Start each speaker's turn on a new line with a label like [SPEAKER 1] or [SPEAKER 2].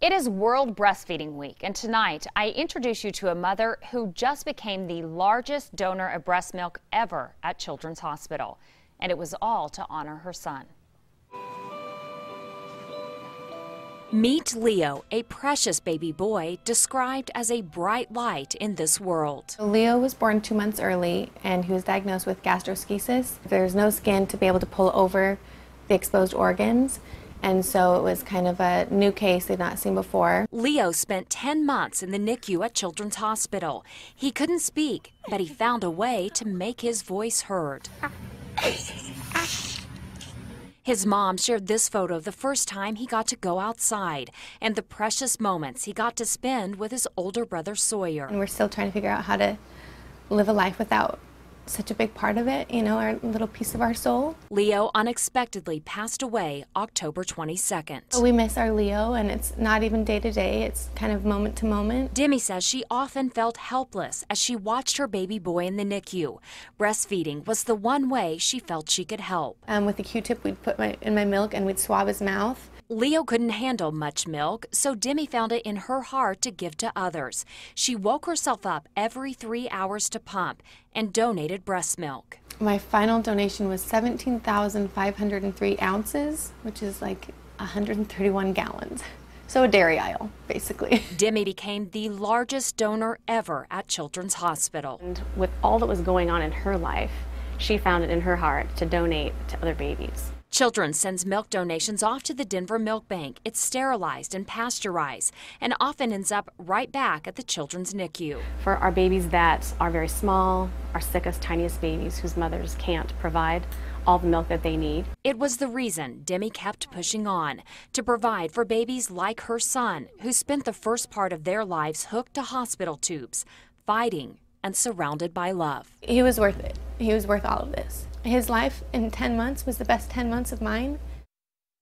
[SPEAKER 1] It is World Breastfeeding Week, and tonight I introduce you to a mother who just became the largest donor of breast milk ever at Children's Hospital. And it was all to honor her son.
[SPEAKER 2] Meet Leo, a precious baby boy described as a bright light in this world.
[SPEAKER 3] Leo was born two months early and he was diagnosed with gastroschisis. There's no skin to be able to pull over the exposed organs. And so it was kind of a new case they'd not seen before.
[SPEAKER 2] Leo spent 10 months in the NICU at Children's Hospital. He couldn't speak, but he found a way to make his voice heard. His mom shared this photo of the first time he got to go outside and the precious moments he got to spend with his older brother Sawyer.
[SPEAKER 3] And we're still trying to figure out how to live a life without such a big part of it, you know, our little piece of our soul.
[SPEAKER 2] Leo unexpectedly passed away October 22nd.
[SPEAKER 3] We miss our Leo, and it's not even day to day, it's kind of moment to moment.
[SPEAKER 2] Demi says she often felt helpless as she watched her baby boy in the NICU. Breastfeeding was the one way she felt she could help.
[SPEAKER 3] Um, with a Q-tip, we'd put my, in my milk and we'd swab his mouth.
[SPEAKER 2] Leo couldn't handle much milk, so Demi found it in her heart to give to others. She woke herself up every three hours to pump and donated breast milk.
[SPEAKER 3] My final donation was 17,503 ounces, which is like 131 gallons. So a dairy aisle, basically.
[SPEAKER 2] Demi became the largest donor ever at Children's Hospital.
[SPEAKER 4] And with all that was going on in her life, she found it in her heart to donate to other babies.
[SPEAKER 2] Children sends milk donations off to the Denver Milk Bank. It's sterilized and pasteurized and often ends up right back at the children's NICU.
[SPEAKER 4] For our babies that are very small, our sickest, tiniest babies whose mothers can't provide all the milk that they need.
[SPEAKER 2] It was the reason Demi kept pushing on to provide for babies like her son, who spent the first part of their lives hooked to hospital tubes, fighting and surrounded by love.
[SPEAKER 3] He was worth it. He was worth all of this. His life in 10 months was the best 10 months of mine,